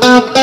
Thank.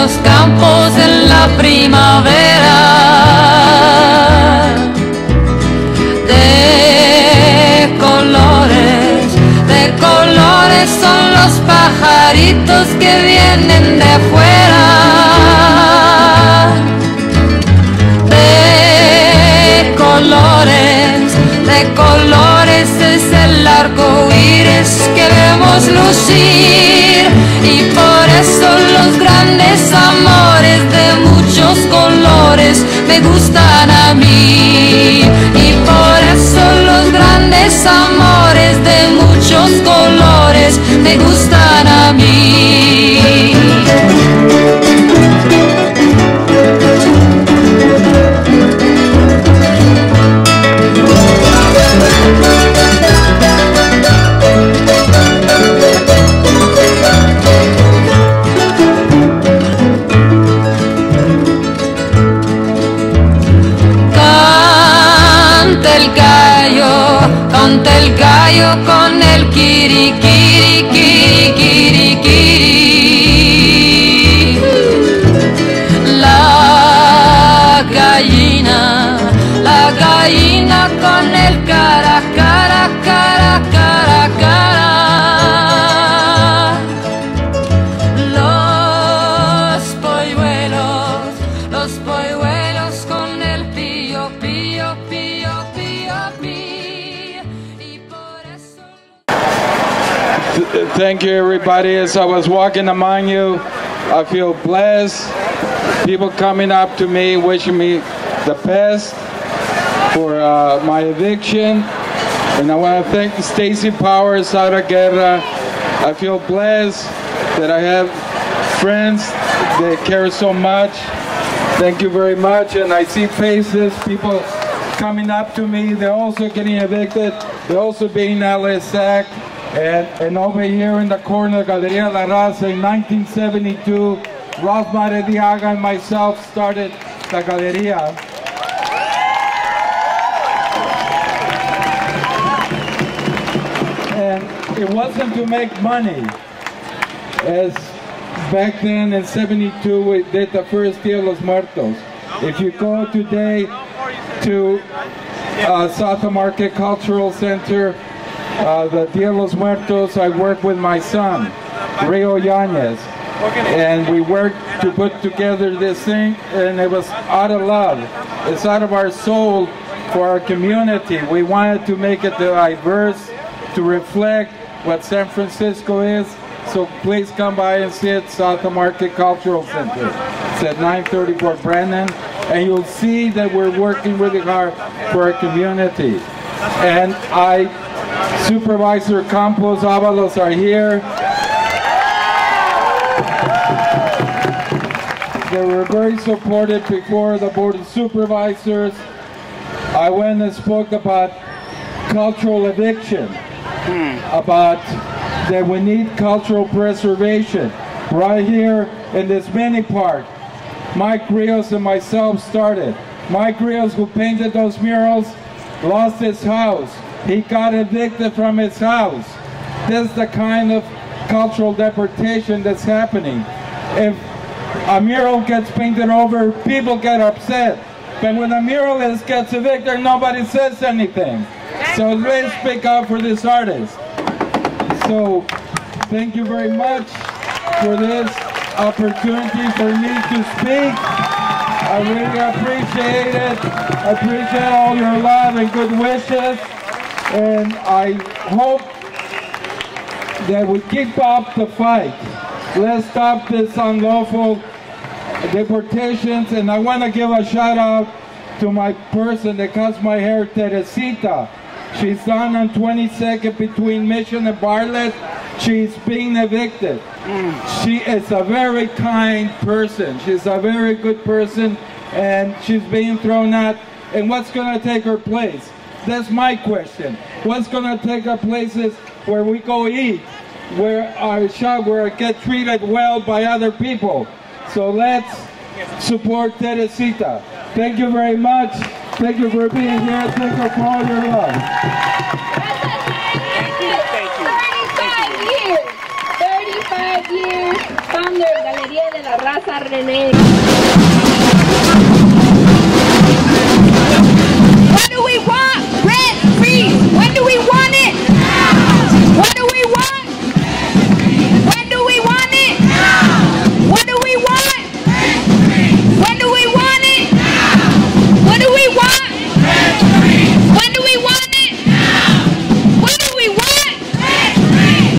los campos en la primavera. De colores, de colores son los pajaritos que vienen de afuera. De colores, de colores es el arco iris que vemos lucir. Gustan a mí. Y por eso los grandes amores Canta el gallo, canta el gallo con el kiri everybody. As I was walking among you, I feel blessed. People coming up to me, wishing me the best for uh, my eviction. And I want to thank Stacy Powers, Sara Guerra. I feel blessed that I have friends that care so much. Thank you very much. And I see faces, people coming up to me. They're also getting evicted. They're also being Ellis Act. And, and over here in the corner, Galeria La Raza, in 1972, Ralph Maradiaga and myself started the Galeria. And it wasn't to make money. As back then in 72, we did the first Dia Los Muertos. If you go today to uh, South Market Cultural Center, uh, the Dia Los Muertos, I work with my son, Rio Yañez. And we worked to put together this thing, and it was out of love. It's out of our soul for our community. We wanted to make it diverse, to reflect what San Francisco is. So please come by and see it, South Market Cultural Center. It's at 934 Brannan, and you'll see that we're working really hard for our community. And I, Supervisor Campos Avalos are here. They were very supportive before the Board of Supervisors. I went and spoke about cultural eviction, hmm. about that we need cultural preservation. Right here in this mini park, Mike Rios and myself started. Mike Rios, who painted those murals, lost his house. He got evicted from his house. This is the kind of cultural deportation that's happening. If a mural gets painted over, people get upset. But when a muralist gets evicted, nobody says anything. So let's speak up for this artist. So thank you very much for this opportunity for me to speak. I really appreciate it. I appreciate all your love and good wishes. And I hope that we keep up the fight. Let's stop this unlawful deportations. And I want to give a shout out to my person that cuts my hair, Teresita. She's down on 22nd between Mission and Bartlett. She's being evicted. She is a very kind person. She's a very good person and she's being thrown out. And what's going to take her place? That's my question. What's going to take her places where we go eat, where our shop, where I get treated well by other people? So let's support Teresita. Thank you very much. Thank you for being here. Thank you for all your love. 35 years, 35 years, founder Galería de la Raza René.